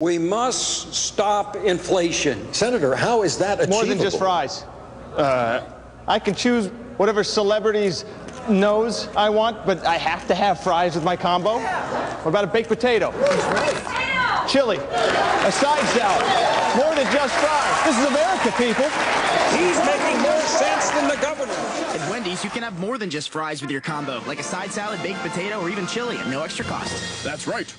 We must stop inflation. Senator, how is that achievable? More than just fries. Uh, I can choose whatever celebrities' nose I want, but I have to have fries with my combo. What about a baked potato? Chili, a side salad, more than just fries. This is America, people. He's making more sense than the governor. At Wendy's, you can have more than just fries with your combo, like a side salad, baked potato, or even chili at no extra cost. That's right.